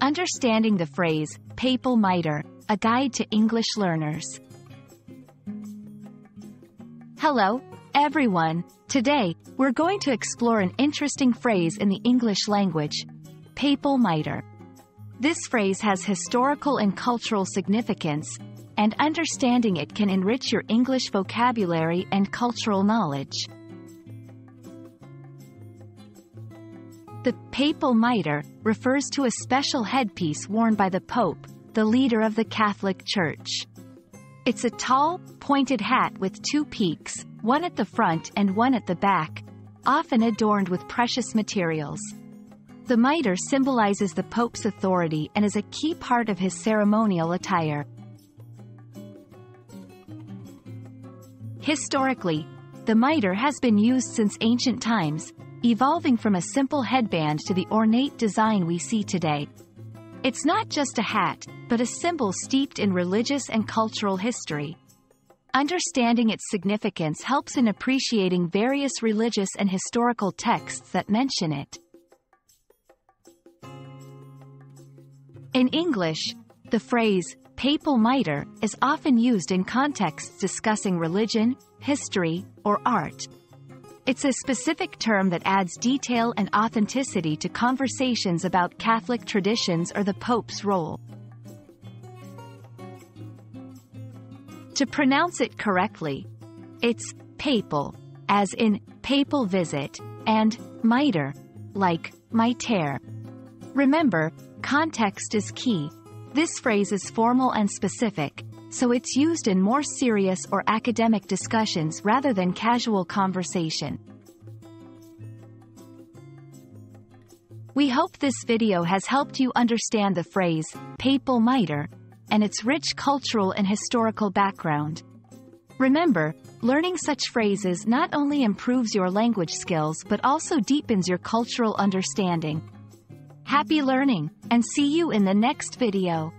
Understanding the phrase, papal mitre, a guide to English learners. Hello, everyone. Today, we're going to explore an interesting phrase in the English language, papal mitre. This phrase has historical and cultural significance, and understanding it can enrich your English vocabulary and cultural knowledge. The papal mitre refers to a special headpiece worn by the Pope, the leader of the Catholic Church. It's a tall, pointed hat with two peaks, one at the front and one at the back, often adorned with precious materials. The mitre symbolizes the Pope's authority and is a key part of his ceremonial attire. Historically, the mitre has been used since ancient times, evolving from a simple headband to the ornate design we see today. It's not just a hat, but a symbol steeped in religious and cultural history. Understanding its significance helps in appreciating various religious and historical texts that mention it. In English, the phrase, papal mitre, is often used in contexts discussing religion, history, or art. It's a specific term that adds detail and authenticity to conversations about Catholic traditions or the Pope's role. To pronounce it correctly, it's papal, as in papal visit, and mitre, like mitre. Remember, context is key. This phrase is formal and specific, so it's used in more serious or academic discussions rather than casual conversation. We hope this video has helped you understand the phrase, papal mitre, and its rich cultural and historical background. Remember, learning such phrases not only improves your language skills but also deepens your cultural understanding. Happy learning, and see you in the next video.